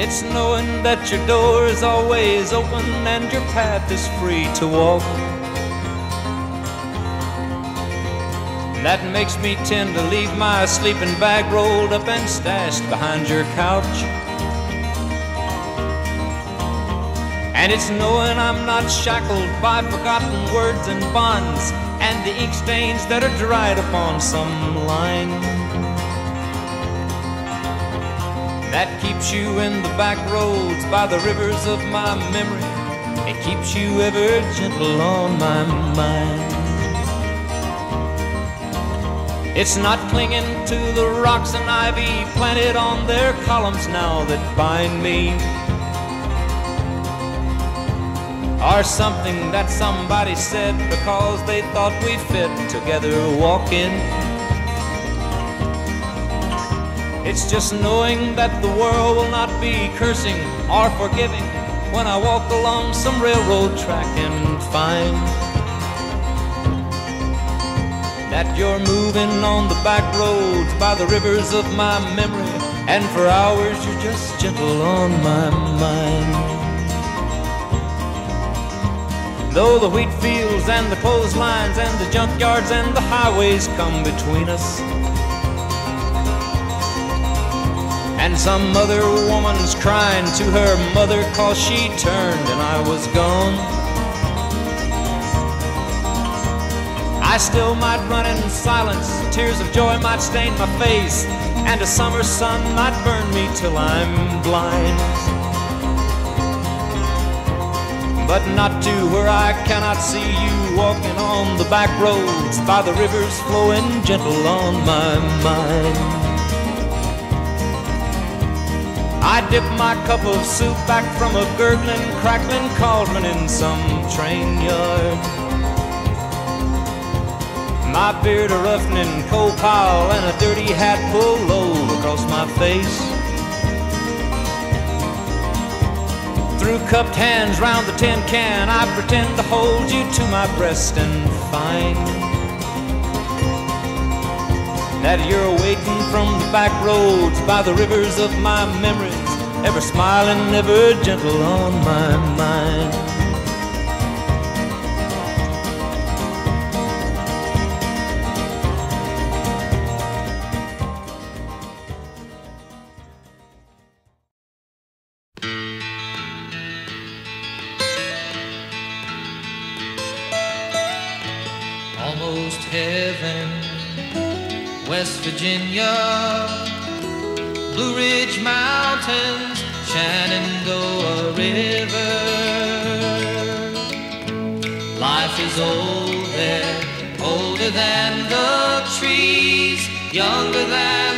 It's knowing that your door is always open and your path is free to walk. That makes me tend to leave my sleeping bag rolled up and stashed behind your couch. And it's knowing I'm not shackled by forgotten words and bonds and the ink stains that are dried upon some line. That keeps you in the back roads by the rivers of my memory. It keeps you ever gentle on my mind. It's not clinging to the rocks and ivy planted on their columns now that bind me. Or something that somebody said because they thought we fit together walking. It's just knowing that the world will not be cursing or forgiving when I walk along some railroad track and find that you're moving on the back roads by the rivers of my memory, and for hours you're just gentle on my mind. Though the wheat fields and the clotheslines and the junkyards and the highways come between us. And some other woman's crying to her mother cause she turned and I was gone. I still might run in silence, tears of joy might stain my face, and a summer sun might burn me till I'm blind but not to where I cannot see you walking on the back roads by the rivers flowing gentle on my mind. I dip my cup of soup back from a gurgling, crackling cauldron in some train yard. My beard a roughening coal pile and a dirty hat pulled low across my face. Through cupped hands round the tin can, I pretend to hold you to my breast and find that you're waiting from the back roads by the rivers of my memories, ever smiling, ever gentle on my mind. Virginia, Blue Ridge Mountains, Shenandoah River. Life is old there, older than the trees, younger than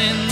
in